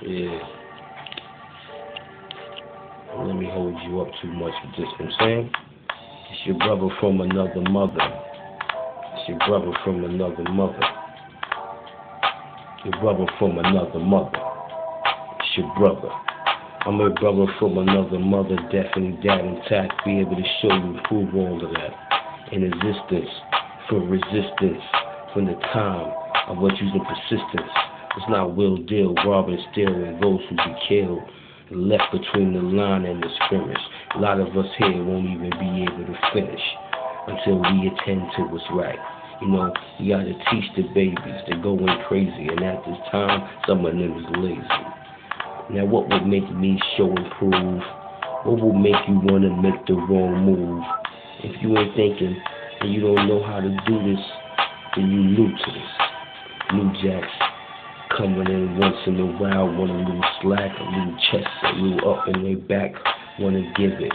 Yeah. Let me hold you up too much with this, I'm saying? It's your brother from another mother. It's your brother from another mother. Your brother from another mother. It's your brother. I'm a brother from another mother, deaf and dad intact. Be able to show you, prove all of that. In existence, for resistance, from the time of what using persistence. It's not will deal, rob and steal, and those who be killed. Left between the line and the scrimmage. A lot of us here won't even be able to finish until we attend to what's right. You know, you gotta teach the babies. They're going crazy, and at this time, some of them is lazy. Now, what would make me show and prove? What would make you wanna make the wrong move? If you ain't thinking and you don't know how to do this, then you new to this. New jacks coming in once in a while, want a little slack, a little chest, a little up in their back, want to give it.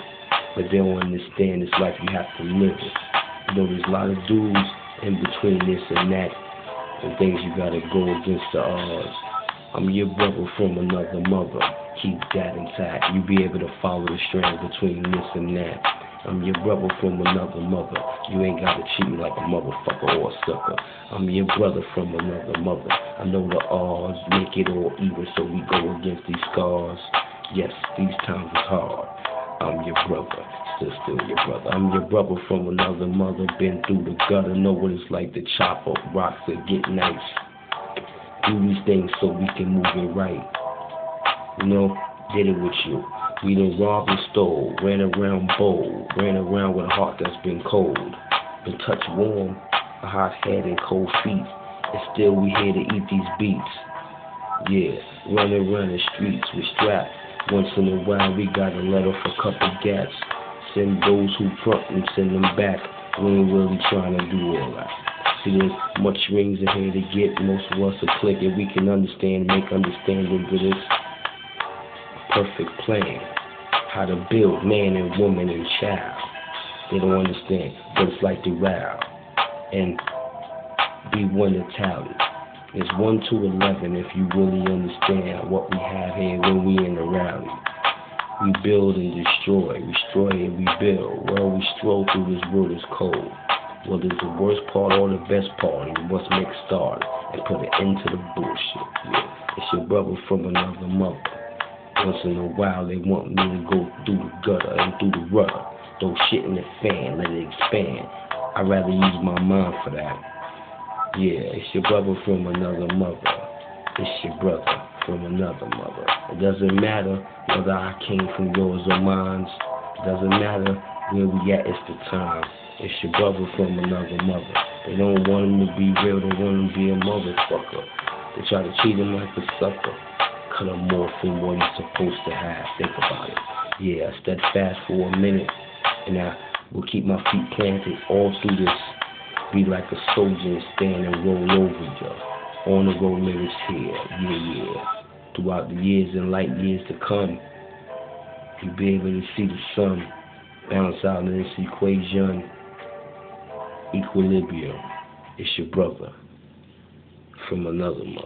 But they don't understand this life, you have to live it. You know, there's a lot of dudes in between this and that, and things you gotta go against the odds. I'm your brother from another mother. Keep that intact. you'll be able to follow the strand between this and that. I'm your brother from another mother. You ain't gotta treat me like a motherfucker or a sucker. I'm your brother from another mother. I know the odds make it all even, so we go against these scars. Yes, these times is hard. I'm your brother, still still your brother. I'm your brother from another mother. Been through the gutter, know what it's like to chop up rocks and get nice. Do these things so we can move it right. You know, did it with you. We done robbed and stole, ran around bold, ran around with a heart that's been cold, been touched warm, a hot head and cold feet, and still we here to eat these beats. Yeah, running around the streets with straps. Once in a while we got a letter for a couple gats. Send those who front and send them back. We ain't really trying to do all that. See, there's much rings in here to get. Most of us are clicking. We can understand, make understanding to this perfect plan. How to build man and woman and child. They don't understand what it's like to row and be one to tally. It's 1 to 11 if you really understand what we have here when we in the rally. We build and destroy, destroy and rebuild. Well, we stroll through this world is cold. Well, there's the worst part or the best part, you must make start and put an end to the bullshit. Yeah, it's your brother from another mother. Once in a while, they want me to go through the gutter and through the rudder. Throw shit in the fan, let it expand. I'd rather use my mind for that. Yeah, it's your brother from another mother. It's your brother from another mother. It doesn't matter whether I came from yours or mine. It doesn't matter where we at, it's the time. It's your brother from another mother. They don't want him to be real, they want him to be a motherfucker. They try to treat him like a sucker. Off from what he's supposed to have. Think about it. Yeah, I steadfast for a minute, and I will keep my feet planted all through this. Be like a soldier and stand and roll over you. On the road lyrics here, yeah, yeah. Throughout the years and light years to come, you'll be able to see the sun bounce out in this equation, equilibrium. It's your brother from another mother.